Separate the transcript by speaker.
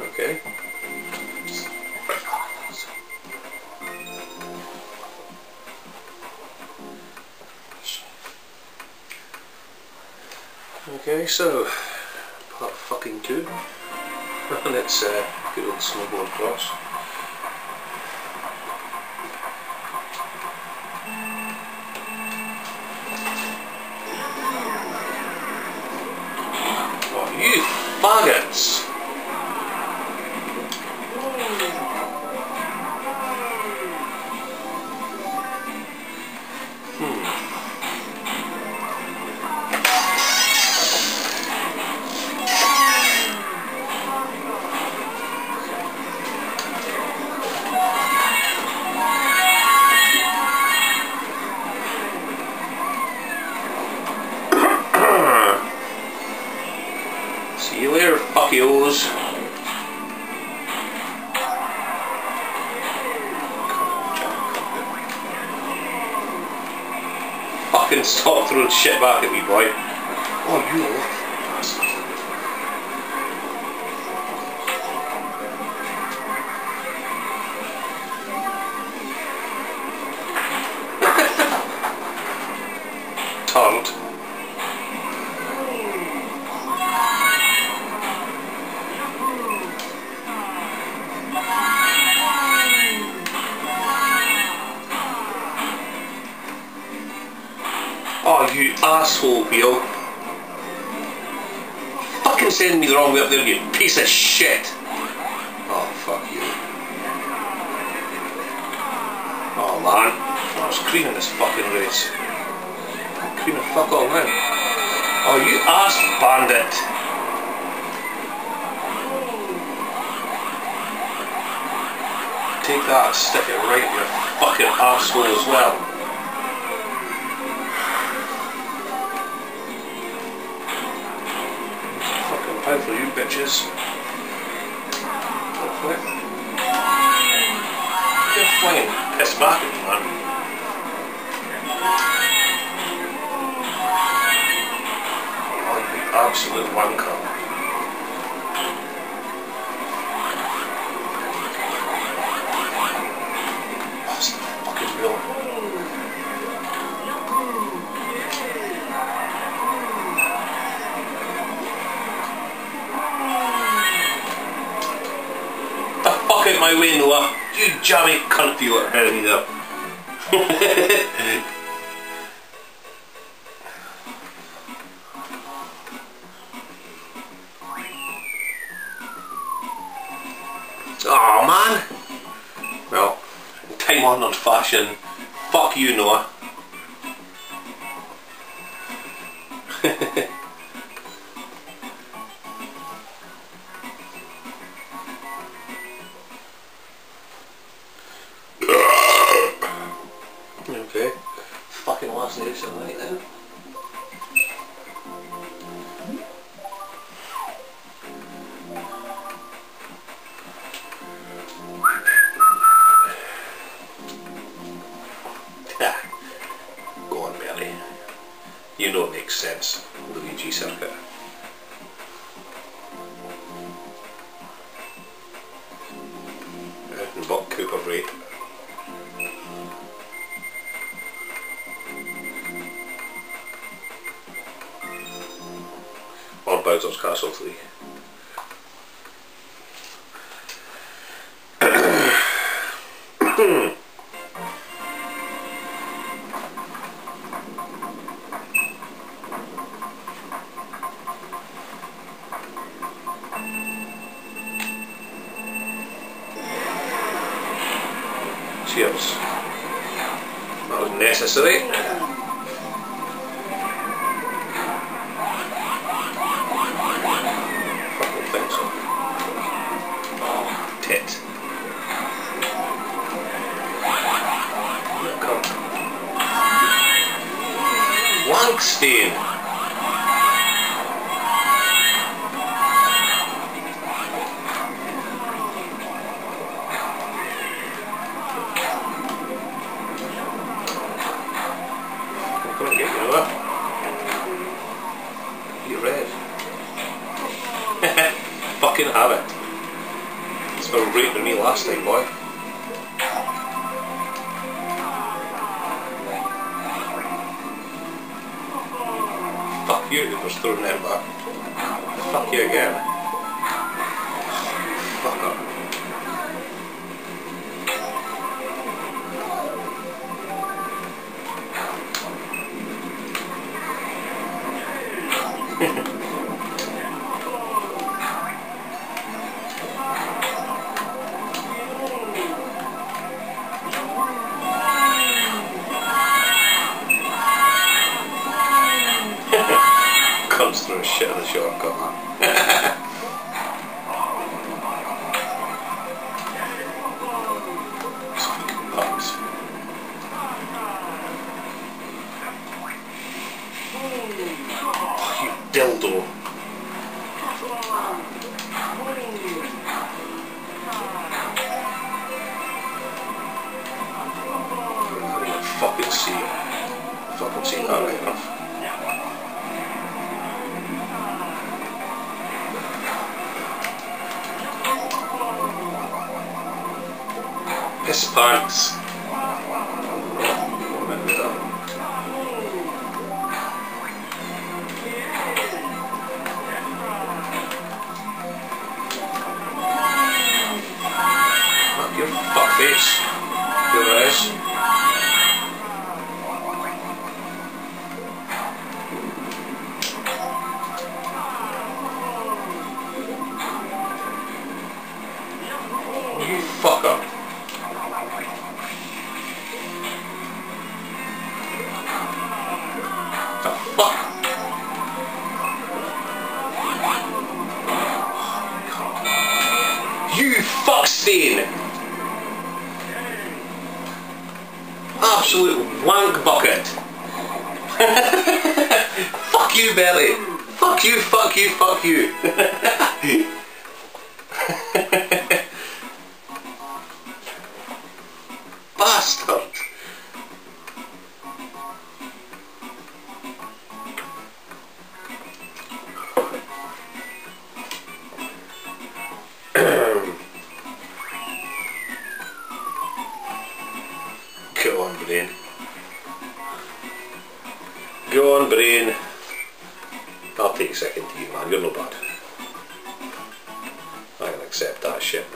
Speaker 1: Okay. Okay, so part fucking two, it's uh, good old snowboard cross. Oh, you faggots! Fucking stop throwing shit back at me, boy. Oh, you you asshole, Beal. Fucking sending me the wrong way up there, you piece of shit. Oh, fuck you. Oh, man. Oh, I was creaming this fucking race. Creaming fuck all now. Oh, you ass bandit. Take that and stick it right in your fucking asshole as well. Pile for you bitches. Hopefully. You're at me, man. Oh, you absolute wanker. That's the fucking real. My way, Noah. You jammy cunt you are heading up. oh man. Well, in on honoured fashion, fuck you, Noah. Okay. Fucking last race of the night then. Go on. You know it makes sense. Luigi circuit. Bowser's Castle 3. Cheers. That was necessary. Lankstein. Come on, get you up. You red. Fucking have it. Thanks for raping me last time, boy. You for throwing them back. Fuck you again. Comes through shit of the shortcut, man. Dildo. Piss fuckstain! Absolute wank bucket! fuck you, Belly! Fuck you, fuck you, fuck you! accept that shit.